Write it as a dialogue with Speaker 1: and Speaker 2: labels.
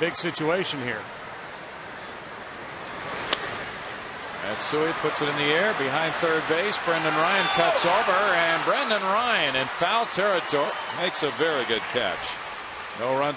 Speaker 1: big situation here.
Speaker 2: Matsui puts it in the air behind third base. Brendan Ryan cuts over, and Brendan Ryan in foul territory makes a very good catch. No run.